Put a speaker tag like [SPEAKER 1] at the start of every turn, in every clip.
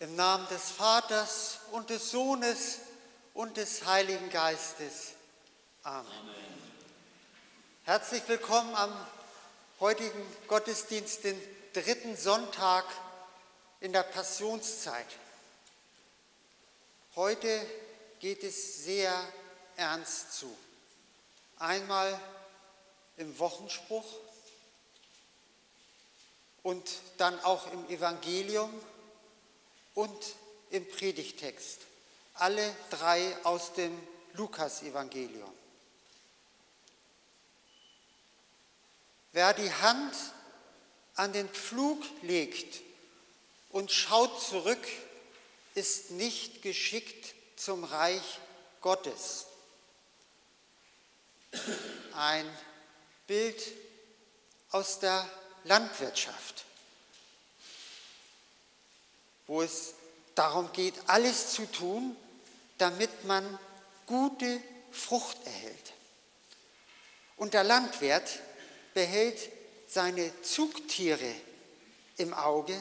[SPEAKER 1] Im Namen des Vaters und des Sohnes und des Heiligen Geistes. Amen. Amen. Herzlich willkommen am heutigen Gottesdienst, den dritten Sonntag in der Passionszeit. Heute geht es sehr ernst zu. Einmal im Wochenspruch und dann auch im Evangelium und im Predigtext. Alle drei aus dem Lukas-Evangelium. Wer die Hand an den Pflug legt und schaut zurück, ist nicht geschickt zum Reich Gottes. Ein Bild aus der Landwirtschaft wo es darum geht, alles zu tun, damit man gute Frucht erhält. Und der Landwirt behält seine Zugtiere im Auge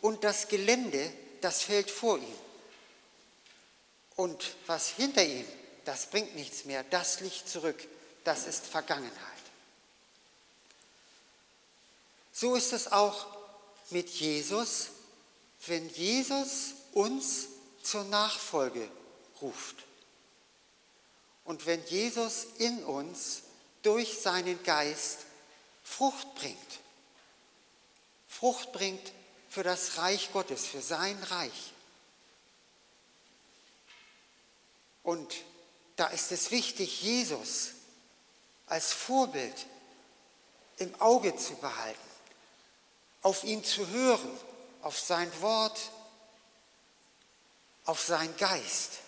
[SPEAKER 1] und das Gelände, das fällt vor ihm. Und was hinter ihm, das bringt nichts mehr, das liegt zurück, das ist Vergangenheit. So ist es auch mit Jesus wenn Jesus uns zur Nachfolge ruft und wenn Jesus in uns durch seinen Geist Frucht bringt. Frucht bringt für das Reich Gottes, für sein Reich. Und da ist es wichtig, Jesus als Vorbild im Auge zu behalten, auf ihn zu hören auf sein Wort, auf sein Geist.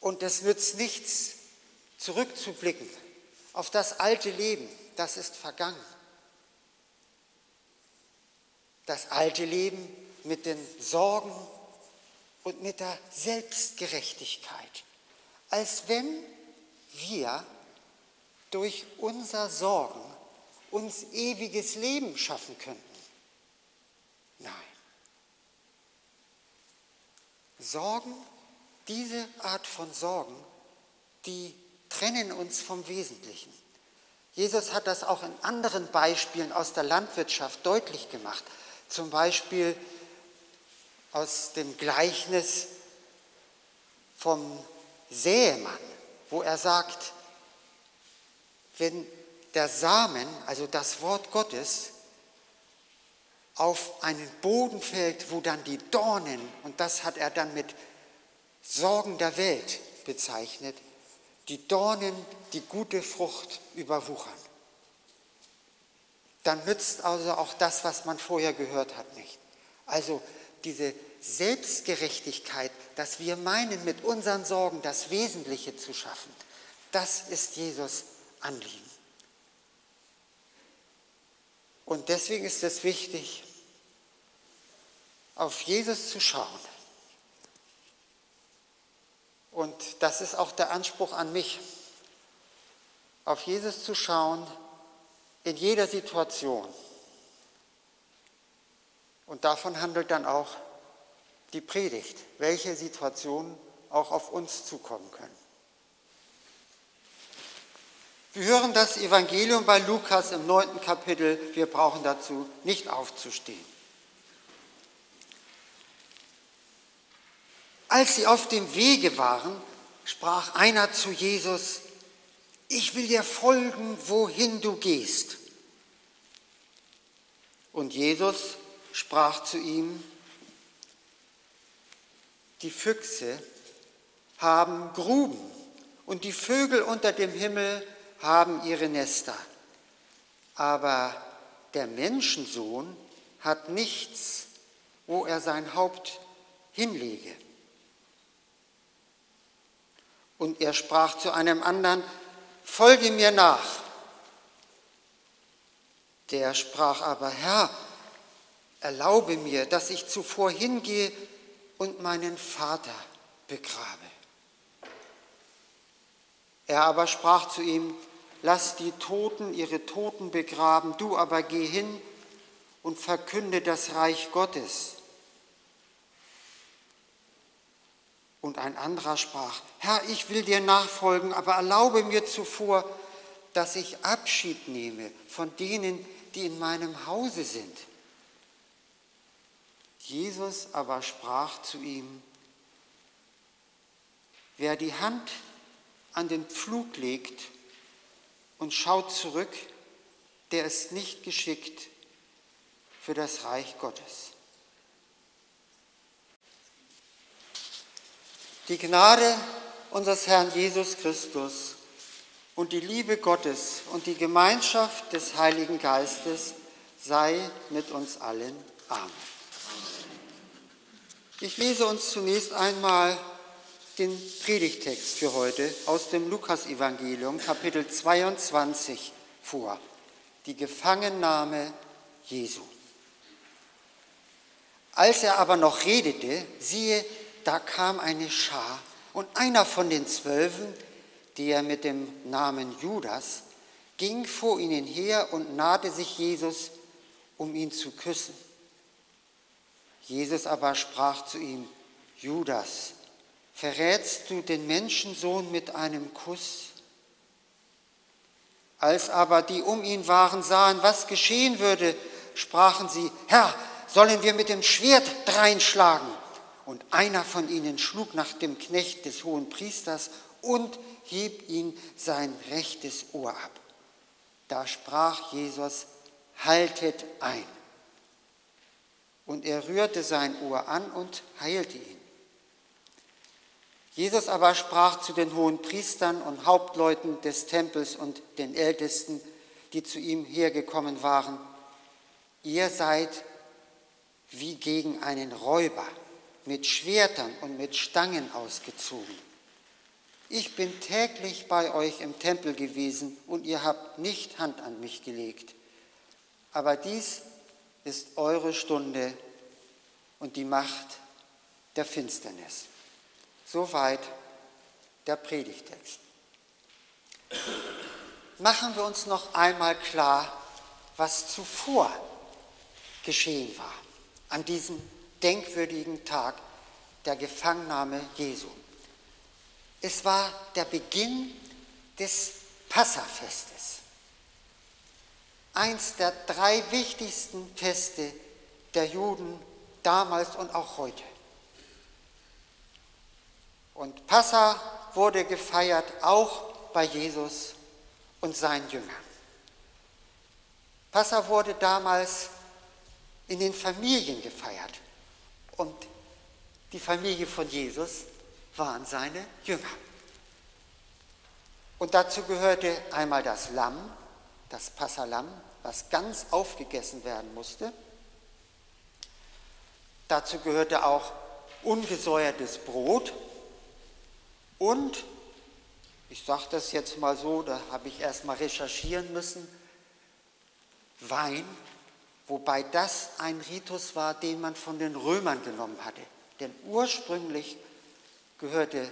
[SPEAKER 1] Und es nützt nichts, zurückzublicken auf das alte Leben, das ist vergangen. Das alte Leben mit den Sorgen und mit der Selbstgerechtigkeit, als wenn wir durch unser Sorgen uns ewiges Leben schaffen könnten. Nein. Sorgen, diese Art von Sorgen, die trennen uns vom Wesentlichen. Jesus hat das auch in anderen Beispielen aus der Landwirtschaft deutlich gemacht. Zum Beispiel aus dem Gleichnis vom Säemann, wo er sagt, wenn der Samen, also das Wort Gottes, auf einen Boden fällt, wo dann die Dornen, und das hat er dann mit Sorgen der Welt bezeichnet, die Dornen die gute Frucht überwuchern. Dann nützt also auch das, was man vorher gehört hat, nicht. Also diese Selbstgerechtigkeit, dass wir meinen, mit unseren Sorgen das Wesentliche zu schaffen, das ist Jesus Anliegen. Und deswegen ist es wichtig, auf Jesus zu schauen. Und das ist auch der Anspruch an mich, auf Jesus zu schauen in jeder Situation. Und davon handelt dann auch die Predigt, welche Situationen auch auf uns zukommen können. Wir hören das Evangelium bei Lukas im neunten Kapitel. Wir brauchen dazu nicht aufzustehen. Als sie auf dem Wege waren, sprach einer zu Jesus, ich will dir folgen, wohin du gehst. Und Jesus sprach zu ihm, die Füchse haben Gruben und die Vögel unter dem Himmel haben ihre Nester. Aber der Menschensohn hat nichts, wo er sein Haupt hinlege. Und er sprach zu einem anderen, folge mir nach. Der sprach aber, Herr, erlaube mir, dass ich zuvor hingehe und meinen Vater begrabe. Er aber sprach zu ihm, lass die Toten ihre Toten begraben, du aber geh hin und verkünde das Reich Gottes. Und ein anderer sprach, Herr, ich will dir nachfolgen, aber erlaube mir zuvor, dass ich Abschied nehme von denen, die in meinem Hause sind. Jesus aber sprach zu ihm, wer die Hand an den Pflug legt und schaut zurück, der ist nicht geschickt für das Reich Gottes. Die Gnade unseres Herrn Jesus Christus und die Liebe Gottes und die Gemeinschaft des Heiligen Geistes sei mit uns allen. Amen. Ich lese uns zunächst einmal den Predigtext für heute aus dem Lukasevangelium, Kapitel 22 vor, die Gefangennahme Jesu. Als er aber noch redete, siehe, da kam eine Schar und einer von den Zwölfen, der mit dem Namen Judas, ging vor ihnen her und nahte sich Jesus, um ihn zu küssen. Jesus aber sprach zu ihm, Judas, verrätst du den Menschensohn mit einem Kuss? Als aber die um ihn waren sahen, was geschehen würde, sprachen sie, Herr, sollen wir mit dem Schwert dreinschlagen? Und einer von ihnen schlug nach dem Knecht des hohen Priesters und hieb ihm sein rechtes Ohr ab. Da sprach Jesus, haltet ein. Und er rührte sein Ohr an und heilte ihn. Jesus aber sprach zu den hohen Priestern und Hauptleuten des Tempels und den Ältesten, die zu ihm hergekommen waren, ihr seid wie gegen einen Räuber mit Schwertern und mit Stangen ausgezogen. Ich bin täglich bei euch im Tempel gewesen und ihr habt nicht Hand an mich gelegt. Aber dies ist eure Stunde und die Macht der Finsternis. Soweit der Predigtext. Machen wir uns noch einmal klar, was zuvor geschehen war an diesem denkwürdigen Tag der Gefangennahme Jesu. Es war der Beginn des Passafestes eins der drei wichtigsten Feste der Juden damals und auch heute. Und Passa wurde gefeiert auch bei Jesus und seinen Jüngern. Passa wurde damals in den Familien gefeiert und die Familie von Jesus waren seine Jünger. Und dazu gehörte einmal das Lamm, das Passalam, was ganz aufgegessen werden musste. Dazu gehörte auch ungesäuertes Brot und, ich sage das jetzt mal so, da habe ich erst mal recherchieren müssen, Wein, wobei das ein Ritus war, den man von den Römern genommen hatte. Denn ursprünglich gehörte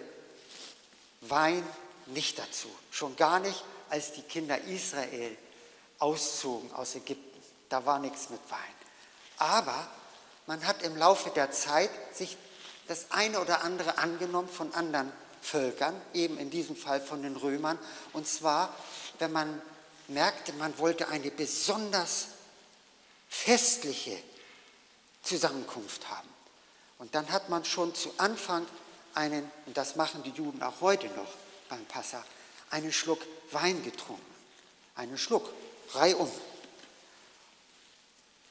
[SPEAKER 1] Wein nicht dazu, schon gar nicht, als die Kinder Israel auszogen aus Ägypten. Da war nichts mit Wein. Aber man hat im Laufe der Zeit sich das eine oder andere angenommen von anderen Völkern, eben in diesem Fall von den Römern. Und zwar, wenn man merkte, man wollte eine besonders festliche Zusammenkunft haben. Und dann hat man schon zu Anfang einen, und das machen die Juden auch heute noch beim Passa, einen Schluck Wein getrunken. Einen Schluck reihum.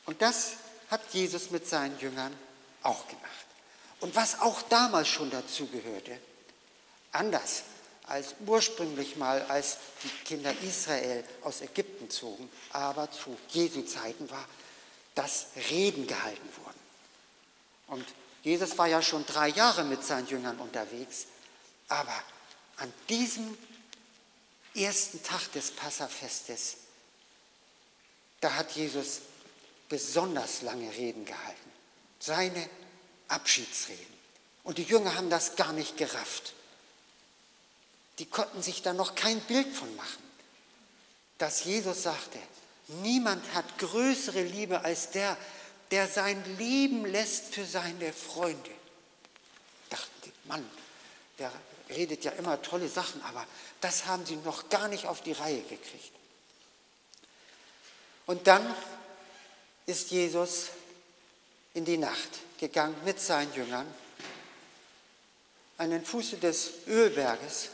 [SPEAKER 1] Und das hat Jesus mit seinen Jüngern auch gemacht. Und was auch damals schon dazu gehörte, anders als ursprünglich mal, als die Kinder Israel aus Ägypten zogen, aber zu Jesu Zeiten war, dass Reden gehalten wurden. Und Jesus war ja schon drei Jahre mit seinen Jüngern unterwegs, aber an diesem ersten Tag des Passafestes da hat Jesus besonders lange Reden gehalten, seine Abschiedsreden. Und die Jünger haben das gar nicht gerafft. Die konnten sich da noch kein Bild von machen, dass Jesus sagte, Niemand hat größere Liebe als der, der sein Leben lässt für seine Freunde. Dachten die, Mann, der redet ja immer tolle Sachen, aber das haben sie noch gar nicht auf die Reihe gekriegt. Und dann ist Jesus in die Nacht gegangen mit seinen Jüngern an den Fuße des Ölberges,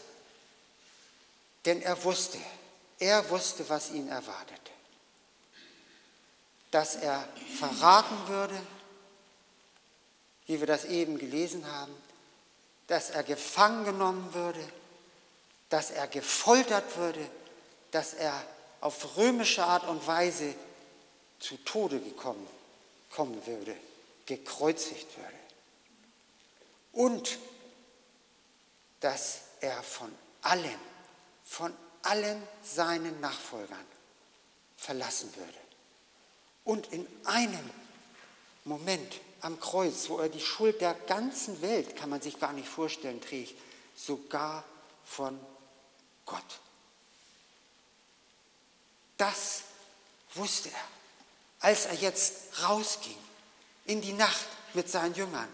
[SPEAKER 1] denn er wusste, er wusste, was ihn erwartete. Dass er verraten würde, wie wir das eben gelesen haben, dass er gefangen genommen würde, dass er gefoltert würde, dass er auf römische Art und Weise zu Tode gekommen kommen würde, gekreuzigt würde. Und dass er von allen, von allen seinen Nachfolgern verlassen würde. Und in einem Moment am Kreuz, wo er die Schuld der ganzen Welt, kann man sich gar nicht vorstellen, trägt, sogar von Gott. Das wusste er, als er jetzt rausging in die Nacht mit seinen Jüngern.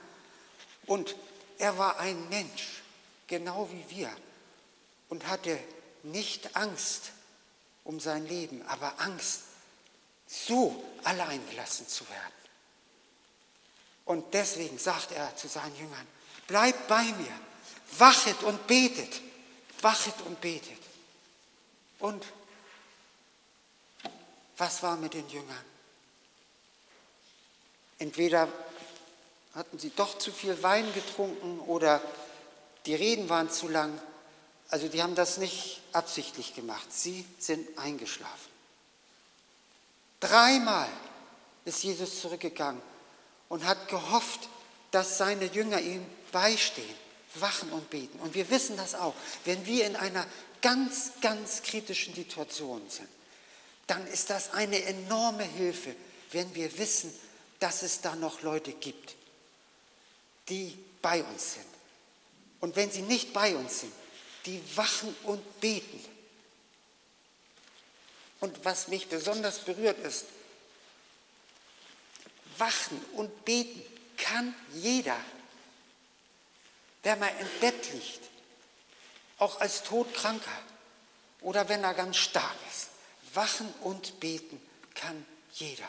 [SPEAKER 1] Und er war ein Mensch, genau wie wir, und hatte nicht Angst um sein Leben, aber Angst, so allein gelassen zu werden. Und deswegen sagt er zu seinen Jüngern, bleibt bei mir, wachet und betet, wachet und betet. Und was war mit den Jüngern? Entweder hatten sie doch zu viel Wein getrunken oder die Reden waren zu lang. Also die haben das nicht absichtlich gemacht. Sie sind eingeschlafen. Dreimal ist Jesus zurückgegangen und hat gehofft, dass seine Jünger ihm beistehen, wachen und beten. Und wir wissen das auch. Wenn wir in einer ganz, ganz kritischen Situation sind, dann ist das eine enorme Hilfe, wenn wir wissen, dass es da noch Leute gibt, die bei uns sind. Und wenn sie nicht bei uns sind, die wachen und beten. Und was mich besonders berührt ist, wachen und beten kann jeder, der mal im Bett liegt, auch als Todkranker oder wenn er ganz stark ist. Wachen und beten kann jeder.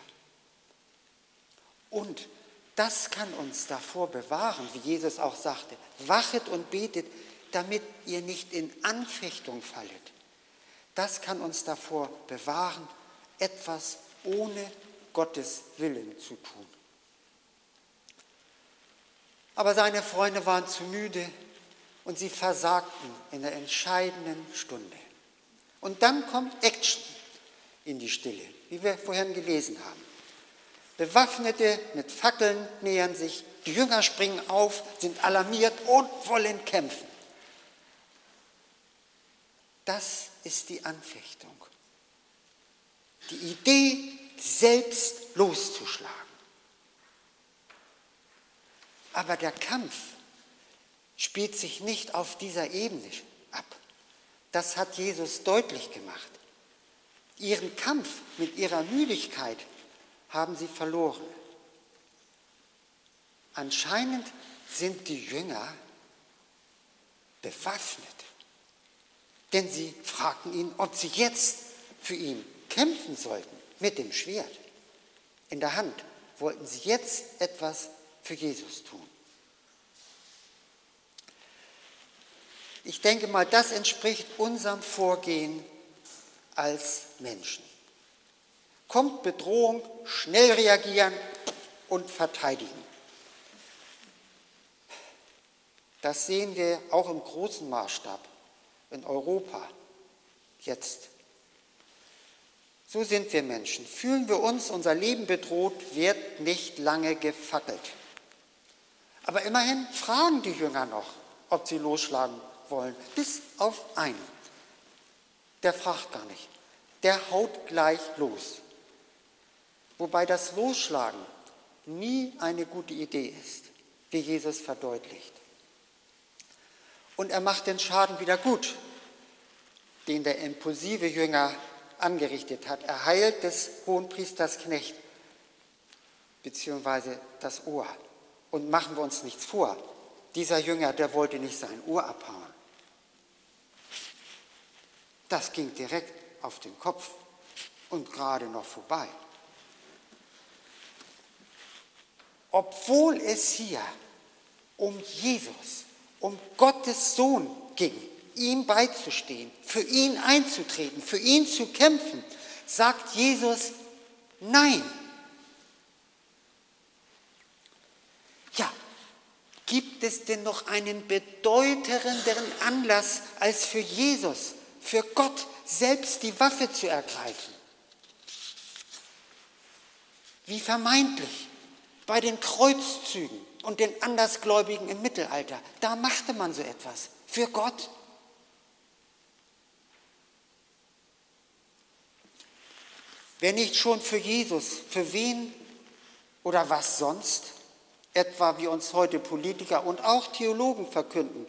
[SPEAKER 1] Und das kann uns davor bewahren, wie Jesus auch sagte, wachet und betet, damit ihr nicht in Anfechtung fallet. Das kann uns davor bewahren, etwas ohne Gottes Willen zu tun. Aber seine Freunde waren zu müde und sie versagten in der entscheidenden Stunde. Und dann kommt Action in die Stille, wie wir vorhin gelesen haben. Bewaffnete mit Fackeln nähern sich, die Jünger springen auf, sind alarmiert und wollen kämpfen. Das ist die Anfechtung. Die Idee, selbst loszuschlagen. Aber der Kampf spielt sich nicht auf dieser Ebene ab. Das hat Jesus deutlich gemacht. Ihren Kampf mit ihrer Müdigkeit haben sie verloren. Anscheinend sind die Jünger bewaffnet, denn sie fragten ihn, ob sie jetzt für ihn kämpfen sollten mit dem Schwert in der Hand wollten sie jetzt etwas für Jesus tun. Ich denke mal, das entspricht unserem Vorgehen als Menschen. Kommt Bedrohung, schnell reagieren und verteidigen. Das sehen wir auch im großen Maßstab in Europa jetzt so sind wir Menschen. Fühlen wir uns, unser Leben bedroht, wird nicht lange gefackelt. Aber immerhin fragen die Jünger noch, ob sie losschlagen wollen, bis auf einen. Der fragt gar nicht, der haut gleich los. Wobei das Losschlagen nie eine gute Idee ist, wie Jesus verdeutlicht. Und er macht den Schaden wieder gut, den der impulsive Jünger angerichtet hat. Er heilt des Hohenpriesters Knecht, beziehungsweise das Ohr. Und machen wir uns nichts vor, dieser Jünger, der wollte nicht sein Ohr abhauen. Das ging direkt auf den Kopf und gerade noch vorbei. Obwohl es hier um Jesus, um Gottes Sohn ging, ihm beizustehen, für ihn einzutreten, für ihn zu kämpfen, sagt Jesus Nein. Ja, gibt es denn noch einen bedeutenderen Anlass, als für Jesus, für Gott selbst die Waffe zu ergreifen? Wie vermeintlich bei den Kreuzzügen und den Andersgläubigen im Mittelalter, da machte man so etwas für Gott. Wer nicht schon für Jesus, für wen oder was sonst? Etwa wie uns heute Politiker und auch Theologen verkünden,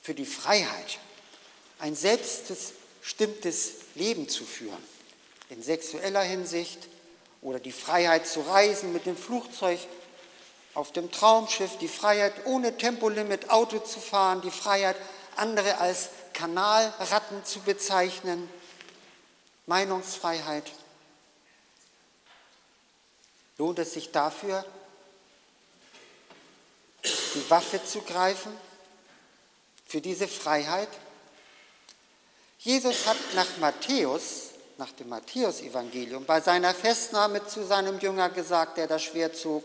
[SPEAKER 1] für die Freiheit, ein selbstbestimmtes Leben zu führen, in sexueller Hinsicht oder die Freiheit zu reisen mit dem Flugzeug, auf dem Traumschiff, die Freiheit ohne Tempolimit Auto zu fahren, die Freiheit, andere als Kanalratten zu bezeichnen, Meinungsfreiheit. Lohnt es sich dafür, die Waffe zu greifen, für diese Freiheit? Jesus hat nach Matthäus, nach dem Matthäusevangelium, bei seiner Festnahme zu seinem Jünger gesagt, der das Schwert zog,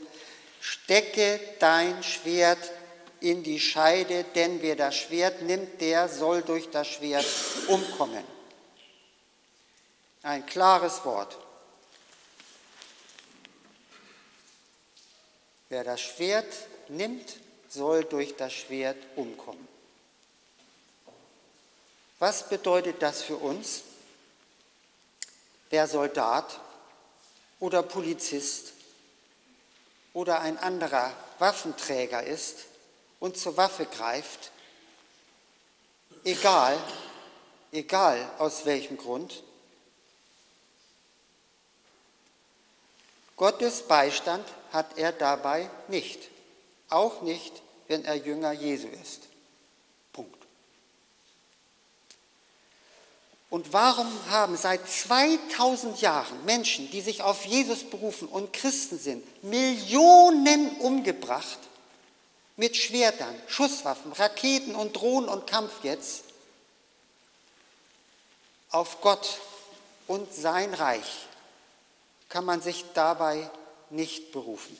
[SPEAKER 1] stecke dein Schwert in die Scheide, denn wer das Schwert nimmt, der soll durch das Schwert umkommen. Ein klares Wort. Wer das Schwert nimmt, soll durch das Schwert umkommen. Was bedeutet das für uns? Wer Soldat oder Polizist oder ein anderer Waffenträger ist und zur Waffe greift, egal, egal aus welchem Grund, Gottes Beistand hat er dabei nicht, auch nicht, wenn er Jünger Jesu ist. Und warum haben seit 2000 Jahren Menschen, die sich auf Jesus berufen und Christen sind, Millionen umgebracht mit Schwertern, Schusswaffen, Raketen und Drohnen und Kampfjets auf Gott und sein Reich kann man sich dabei nicht berufen.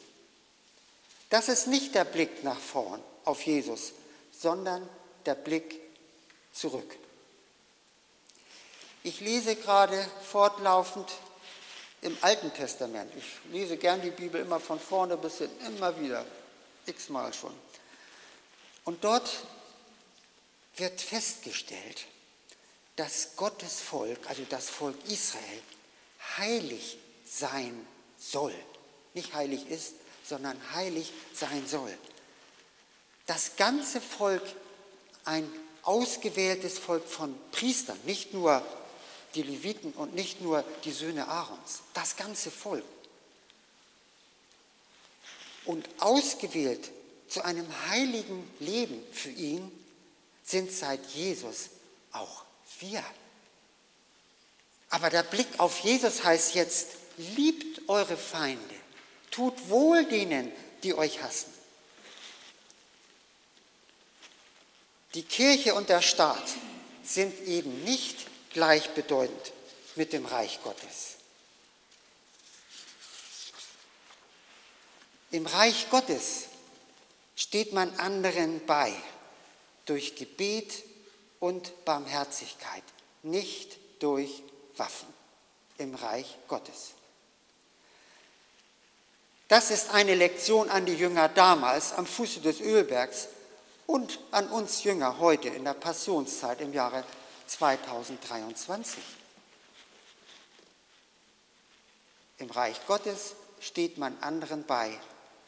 [SPEAKER 1] Das ist nicht der Blick nach vorn auf Jesus, sondern der Blick zurück. Ich lese gerade fortlaufend im Alten Testament. Ich lese gern die Bibel immer von vorne bis hin, immer wieder, x-mal schon. Und dort wird festgestellt, dass Gottes Volk, also das Volk Israel, heilig sein soll. Nicht heilig ist, sondern heilig sein soll. Das ganze Volk, ein ausgewähltes Volk von Priestern, nicht nur die Leviten und nicht nur die Söhne Aarons, das ganze Volk. Und ausgewählt zu einem heiligen Leben für ihn sind seit Jesus auch wir. Aber der Blick auf Jesus heißt jetzt, liebt eure Feinde, tut wohl denen, die euch hassen. Die Kirche und der Staat sind eben nicht gleichbedeutend mit dem Reich Gottes. Im Reich Gottes steht man anderen bei durch Gebet und Barmherzigkeit, nicht durch Waffen im Reich Gottes. Das ist eine Lektion an die Jünger damals am Fuße des Ölbergs und an uns Jünger heute in der Passionszeit im Jahre 2023. Im Reich Gottes steht man anderen bei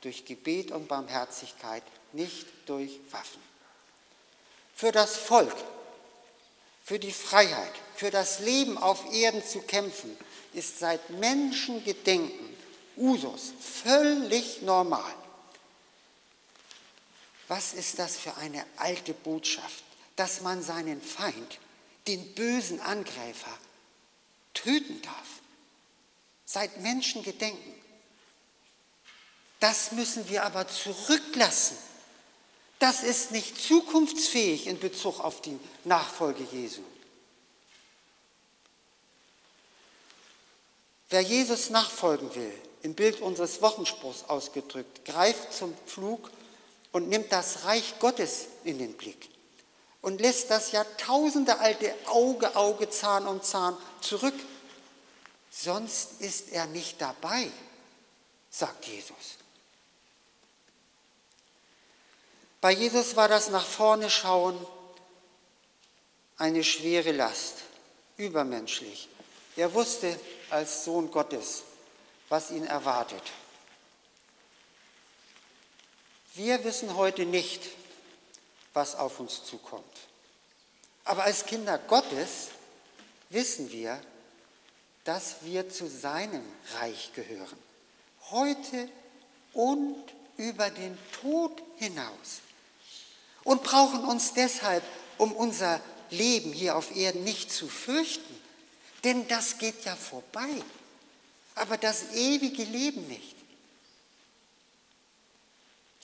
[SPEAKER 1] durch Gebet und Barmherzigkeit, nicht durch Waffen. Für das Volk, für die Freiheit, für das Leben auf Erden zu kämpfen, ist seit Menschengedenken Usus, völlig normal. Was ist das für eine alte Botschaft, dass man seinen Feind, den bösen Angreifer, töten darf? Seit Menschengedenken. Das müssen wir aber zurücklassen. Das ist nicht zukunftsfähig in Bezug auf die Nachfolge Jesu. Wer Jesus nachfolgen will, im Bild unseres Wochenspruchs ausgedrückt, greift zum Pflug und nimmt das Reich Gottes in den Blick und lässt das jahrtausendealte Auge, Auge, Zahn um Zahn zurück. Sonst ist er nicht dabei, sagt Jesus. Bei Jesus war das nach vorne schauen eine schwere Last, übermenschlich. Er wusste als Sohn Gottes, was ihn erwartet. Wir wissen heute nicht, was auf uns zukommt. Aber als Kinder Gottes wissen wir, dass wir zu seinem Reich gehören. Heute und über den Tod hinaus. Und brauchen uns deshalb um unser Leben hier auf Erden nicht zu fürchten, denn das geht ja vorbei aber das ewige Leben nicht.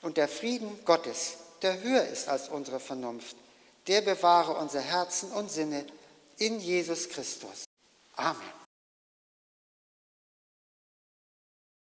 [SPEAKER 1] Und der Frieden Gottes, der höher ist als unsere Vernunft, der bewahre unser Herzen und Sinne in Jesus Christus. Amen.